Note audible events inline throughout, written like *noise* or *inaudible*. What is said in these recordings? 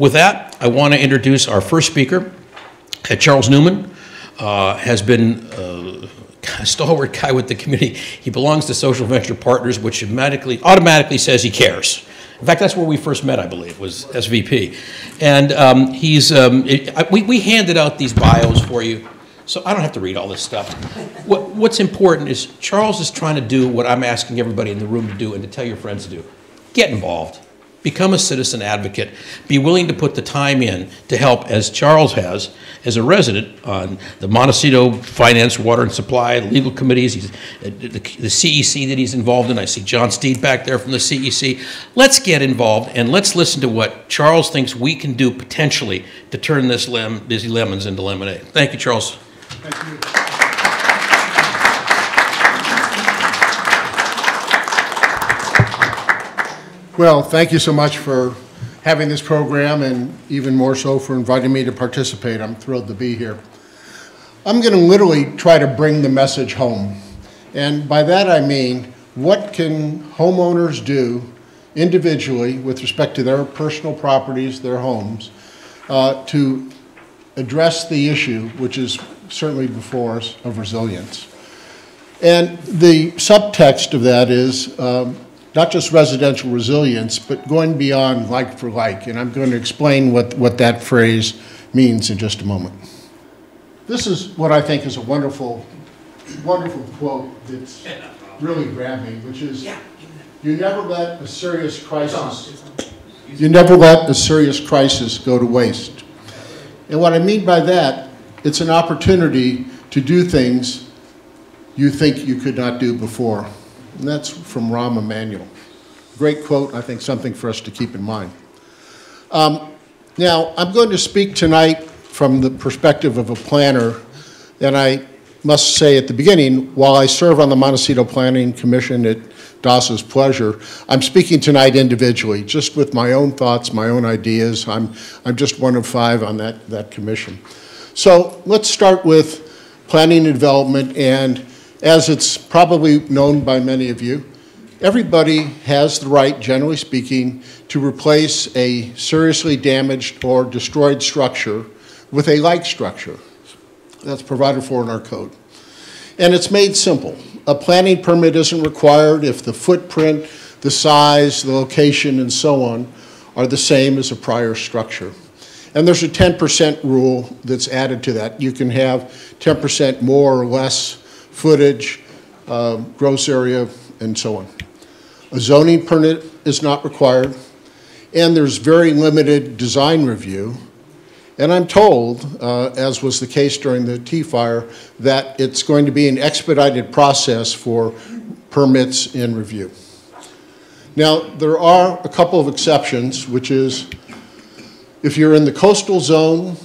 With that, I want to introduce our first speaker, uh, Charles Newman. uh, Has been uh, *laughs* a stalwart guy with the community. He belongs to Social Venture Partners, which automatically, automatically says he cares. In fact, that's where we first met, I believe, was SVP. And um, he's, um, it- I- we we handed out these bios for you, so I don't have to read all this stuff. What- What's important is Charles is trying to do what I'm asking everybody in the room to do and to tell your friends to do. Get involved. Become a citizen advocate. Be willing to put the time in to help, as Charles has, as a resident on the Montecito Finance, Water and Supply, legal committees, he's, the the CEC that he's involved in. I see John Steed back there from the CEC. Let's get involved and let's listen to what Charles thinks we can do potentially to turn this lem, busy lemons into lemonade. Thank you, Charles. Well, thank you so much for having this program and even more so for inviting me to participate. I'm thrilled to be here. I'm going to literally try to bring the message home. And by that I mean, what can homeowners do individually with respect to their personal properties, their homes, uh, to address the issue, which is certainly before us, of resilience? And the subtext of that is um, not just residential resilience, but going beyond like for like. And I'm going to explain what, what that phrase means in just a moment. This is what I think is a wonderful, wonderful quote that's really grabbed me, which is, you never let a serious crisis, you never let a serious crisis go to waste. And what I mean by that, it's an opportunity to do things you think you could not do before. And that's from Rahm Emanuel. Great quote, I think something for us to keep in mind. Um, now, I'm going to speak tonight from the perspective of a planner, and I must say at the beginning, while I serve on the Montecito Planning Commission at Das's pleasure, I'm speaking tonight individually, just with my own thoughts, my own ideas. I'm, I'm just one of five on that, that commission. So let's start with planning and development, and as it's probably known by many of you, everybody has the right, generally speaking, to replace a seriously damaged or destroyed structure with a like structure. That's provided for in our code. And it's made simple. A planning permit isn't required if the footprint, the size, the location, and so on are the same as a prior structure. And there's a 10% rule that's added to that. You can have 10% more or less footage, uh, gross area, and so on. A zoning permit is not required, and there's very limited design review. And I'm told, uh, as was the case during the T-fire, that it's going to be an expedited process for permits and review. Now, there are a couple of exceptions, which is if you're in the coastal zone,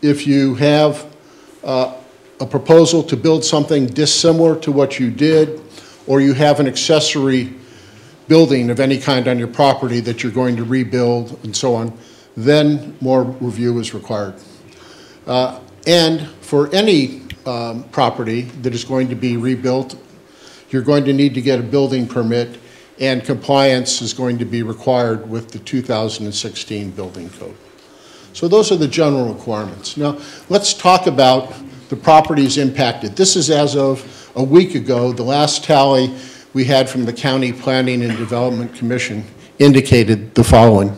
if you have uh, a proposal to build something dissimilar to what you did, or you have an accessory building of any kind on your property that you're going to rebuild and so on, then more review is required. Uh, and for any um, property that is going to be rebuilt, you're going to need to get a building permit, and compliance is going to be required with the 2016 building code. So those are the general requirements. Now, let's talk about the properties impacted. This is as of a week ago. The last tally we had from the County Planning and Development Commission indicated the following.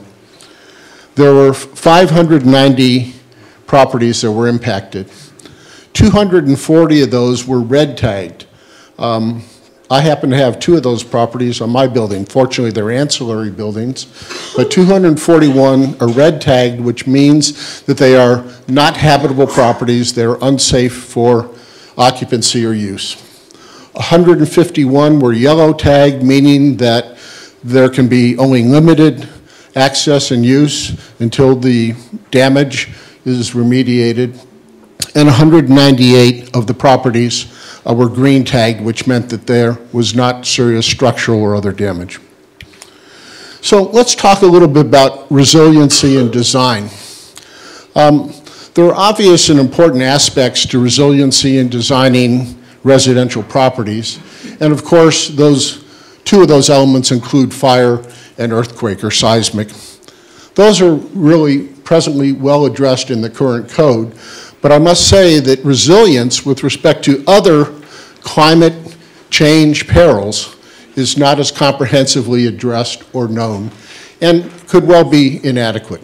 There were 590 properties that were impacted. 240 of those were red tagged. Um, I happen to have two of those properties on my building. Fortunately, they're ancillary buildings. But 241 are red tagged, which means that they are not habitable properties. They're unsafe for occupancy or use. 151 were yellow tagged, meaning that there can be only limited access and use until the damage is remediated. And 198 of the properties uh, were green tagged, which meant that there was not serious structural or other damage. So let's talk a little bit about resiliency and design. Um, there are obvious and important aspects to resiliency in designing residential properties. And of course, those, two of those elements include fire and earthquake or seismic. Those are really presently well addressed in the current code. But I must say that resilience with respect to other climate change perils is not as comprehensively addressed or known and could well be inadequate.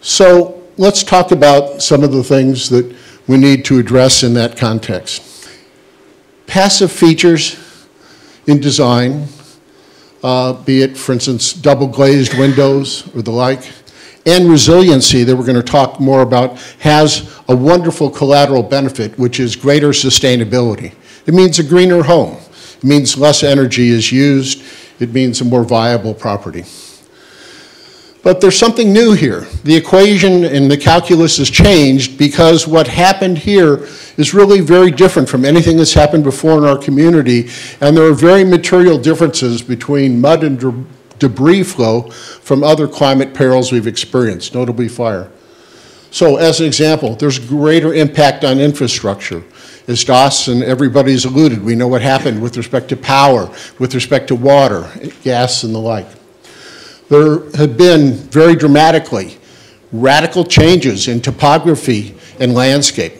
So let's talk about some of the things that we need to address in that context. Passive features in design, uh, be it, for instance, double glazed windows or the like, and resiliency that we're going to talk more about has a wonderful collateral benefit, which is greater sustainability. It means a greener home. It means less energy is used. It means a more viable property. But there's something new here. The equation and the calculus has changed because what happened here is really very different from anything that's happened before in our community, and there are very material differences between mud and de debris flow from other climate perils we've experienced, notably fire. So as an example, there's greater impact on infrastructure. As Das and everybody's alluded, we know what happened with respect to power, with respect to water, gas, and the like. There have been very dramatically radical changes in topography and landscape.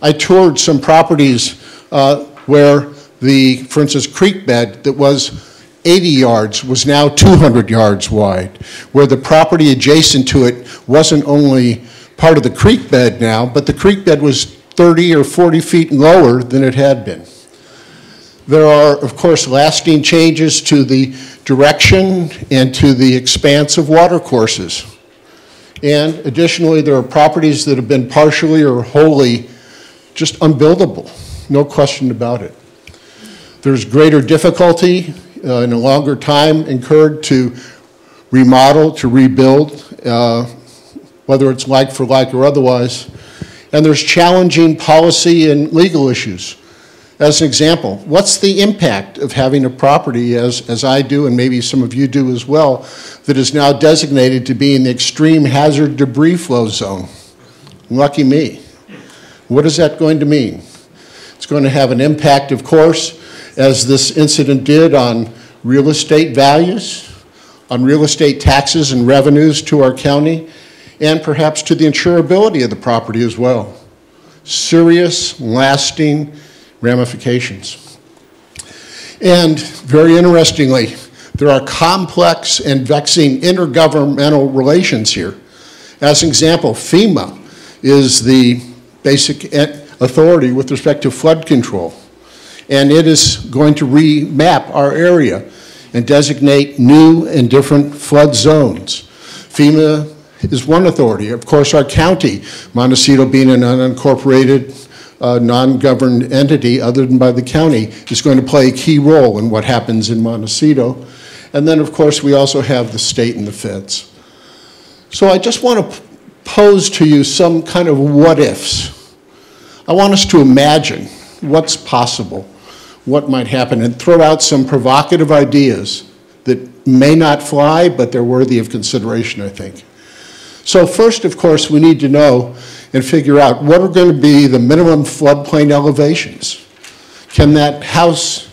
I toured some properties uh, where the, for instance, creek bed that was 80 yards was now 200 yards wide, where the property adjacent to it wasn't only part of the creek bed now, but the creek bed was 30 or 40 feet lower than it had been. There are, of course, lasting changes to the direction and to the expanse of watercourses. And additionally, there are properties that have been partially or wholly just unbuildable, no question about it. There's greater difficulty uh, and a longer time incurred to remodel, to rebuild, uh, whether it's like for like or otherwise. And there's challenging policy and legal issues. As an example, what's the impact of having a property, as, as I do and maybe some of you do as well, that is now designated to be in the extreme hazard debris flow zone? Lucky me. What is that going to mean? It's going to have an impact, of course, as this incident did on real estate values, on real estate taxes and revenues to our county, and perhaps to the insurability of the property as well. Serious, lasting, ramifications. And very interestingly, there are complex and vexing intergovernmental relations here. As an example, FEMA is the basic authority with respect to flood control. And it is going to remap our area and designate new and different flood zones. FEMA is one authority. Of course, our county, Montecito being an unincorporated uh, non-governed entity other than by the county is going to play a key role in what happens in Montecito. And then, of course, we also have the state and the feds. So I just want to pose to you some kind of what ifs. I want us to imagine what's possible, what might happen, and throw out some provocative ideas that may not fly, but they're worthy of consideration, I think. So first, of course, we need to know and figure out what are going to be the minimum floodplain elevations. Can that house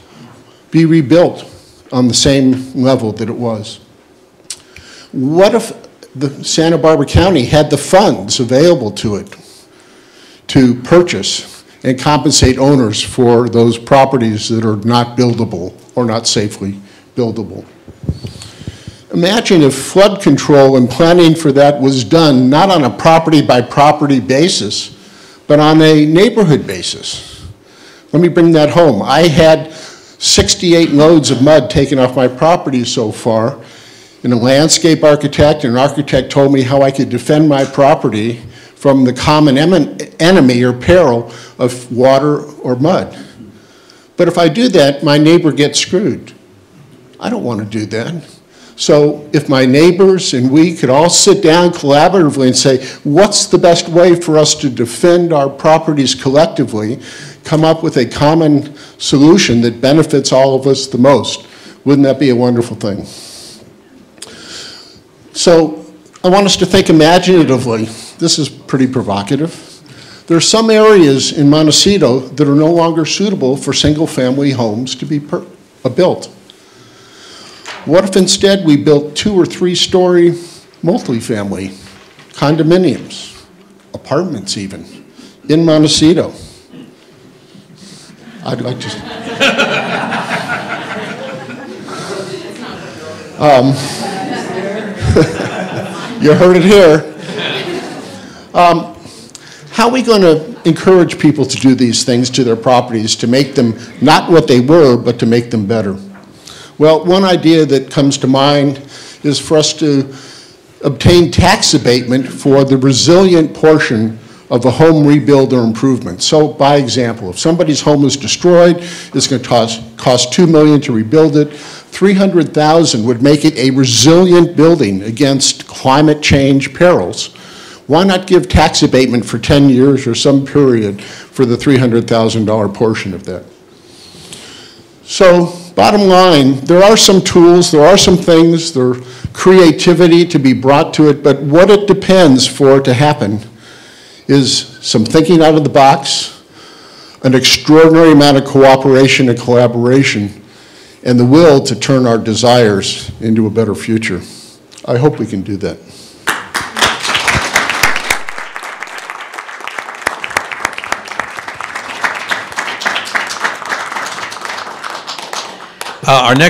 be rebuilt on the same level that it was? What if the Santa Barbara County had the funds available to it to purchase and compensate owners for those properties that are not buildable or not safely buildable? Imagine if flood control and planning for that was done not on a property by property basis, but on a neighborhood basis. Let me bring that home. I had 68 loads of mud taken off my property so far, and a landscape architect and an architect told me how I could defend my property from the common enemy or peril of water or mud. But if I do that, my neighbor gets screwed. I don't want to do that. So if my neighbors and we could all sit down collaboratively and say, what's the best way for us to defend our properties collectively, come up with a common solution that benefits all of us the most, wouldn't that be a wonderful thing? So I want us to think imaginatively. This is pretty provocative. There are some areas in Montecito that are no longer suitable for single-family homes to be uh, built. What if instead we built two or three story multifamily condominiums, apartments even, in Montecito. I'd like to. Um, *laughs* You heard it here. Um, How are we going to encourage people to do these things to their properties, to make them not what they were, but to make them better? Well, one idea that comes to mind is for us to obtain tax abatement for the resilient portion of a home rebuild or improvement. So, by example, if somebody's home is destroyed, it's going to cost, cost 2 million to rebuild it, 300,000 would make it a resilient building against climate change perils. Why not give tax abatement for 10 years or some period for the $300,000 portion of that? So, bottom line, there are some tools, there are some things, there creativity to be brought to it, but what it depends for to happen is some thinking out of the box, an extraordinary amount of cooperation and collaboration, and the will to turn our desires into a better future. I hope we can do that. Uh, Our next